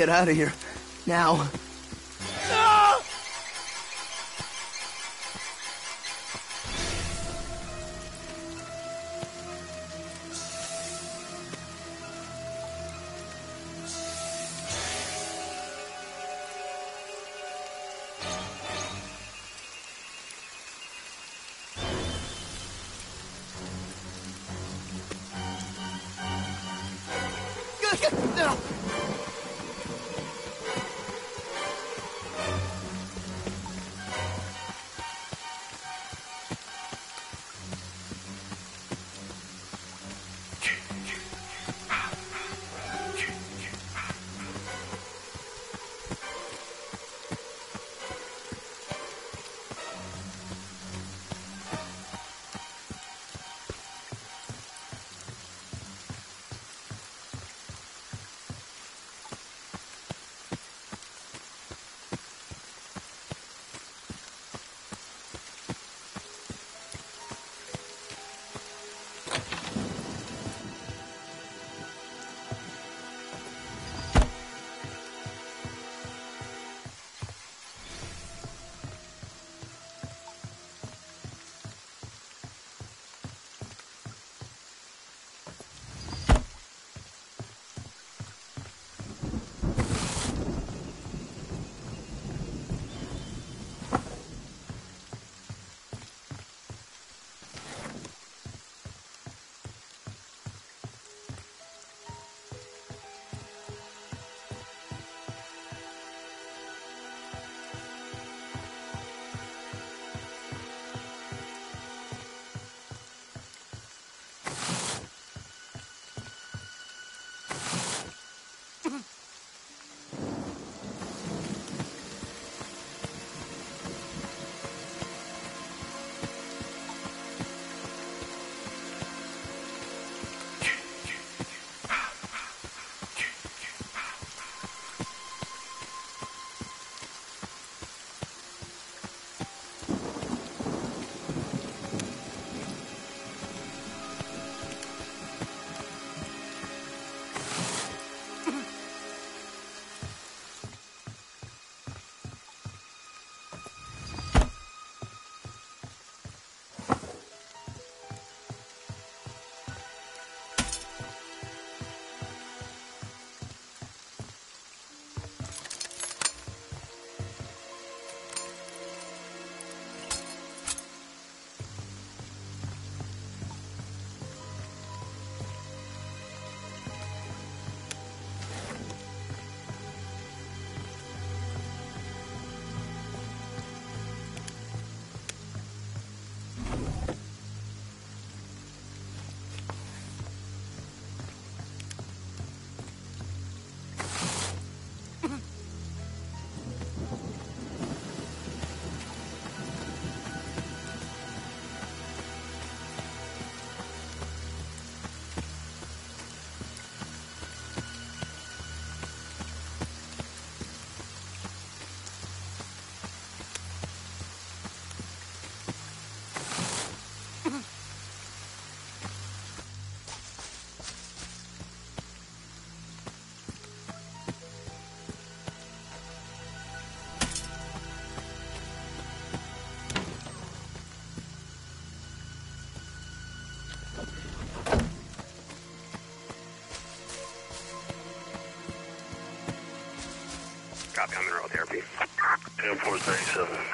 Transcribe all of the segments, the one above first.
get out of here. Now. Copy on mineral therapy. 10-437.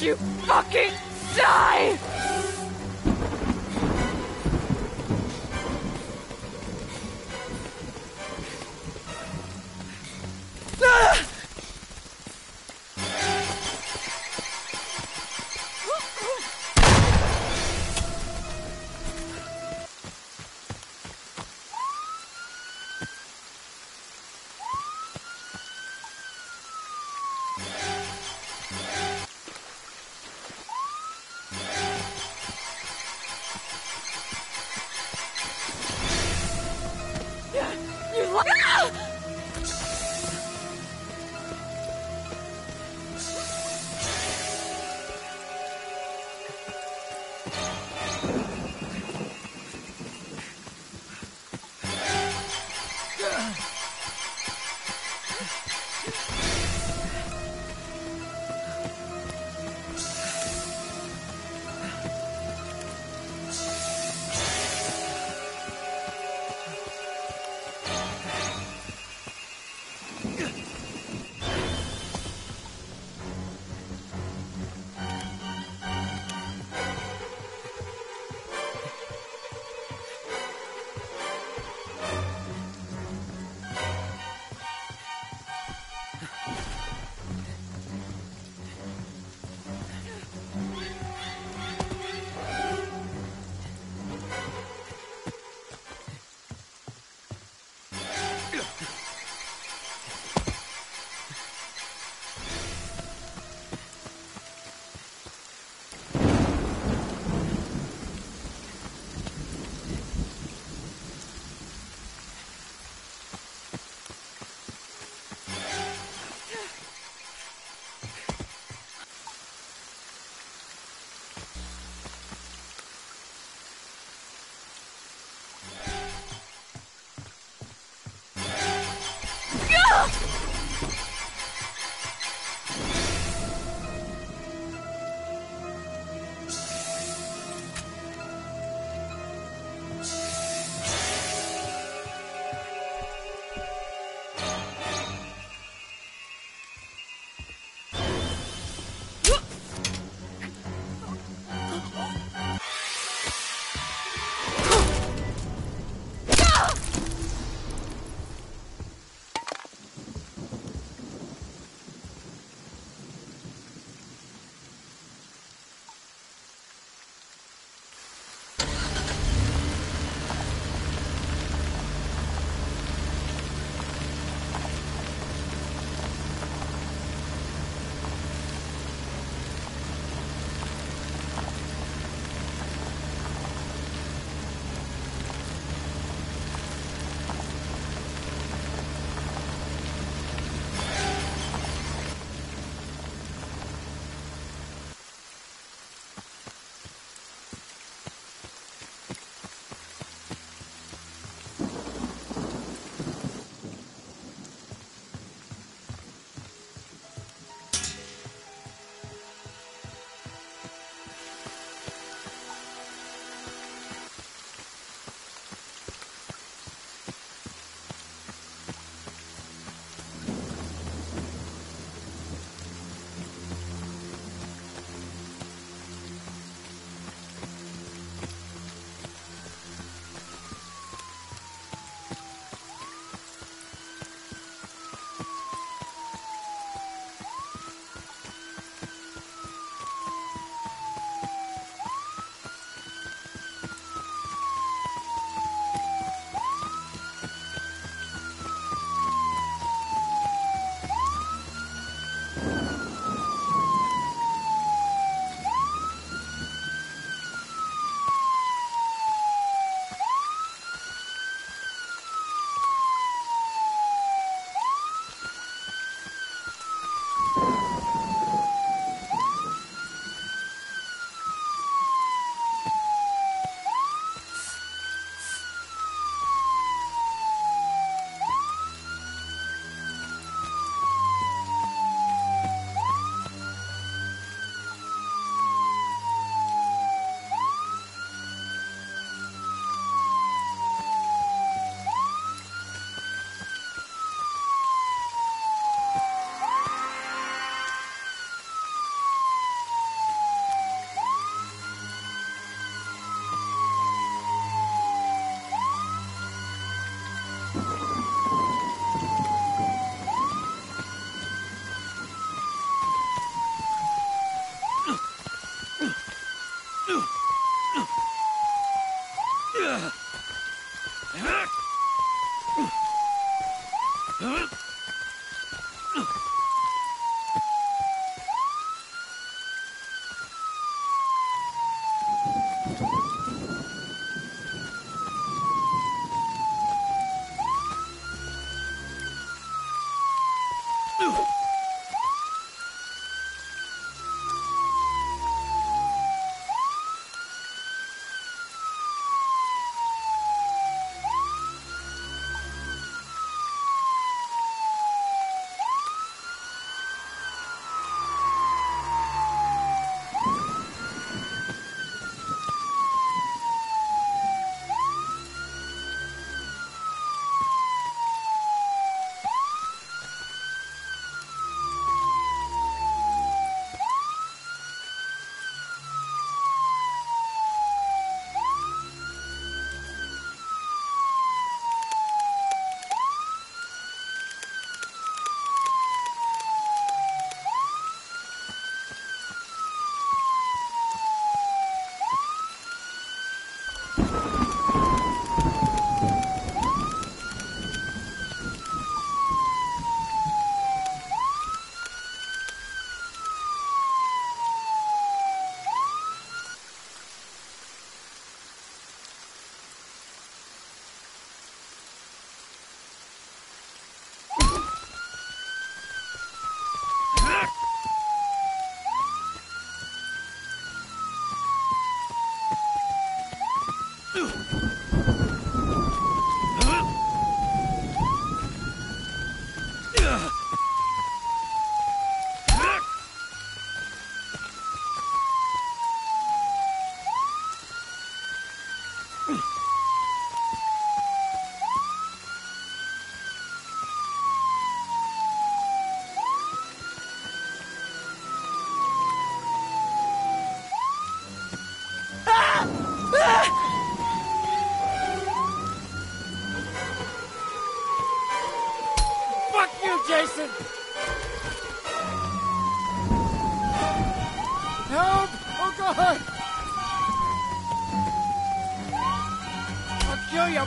You fucking die?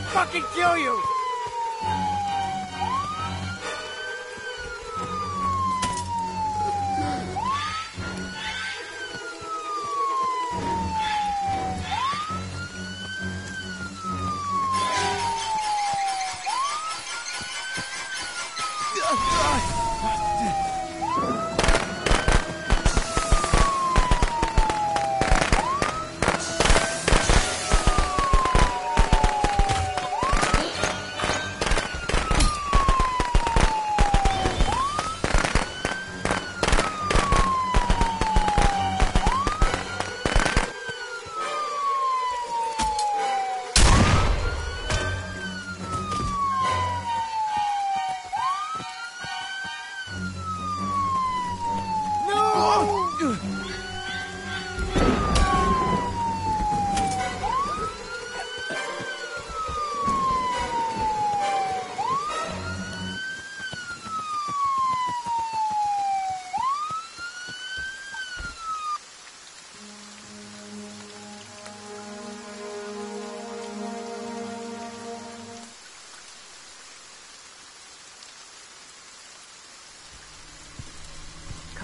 Fucking kill you!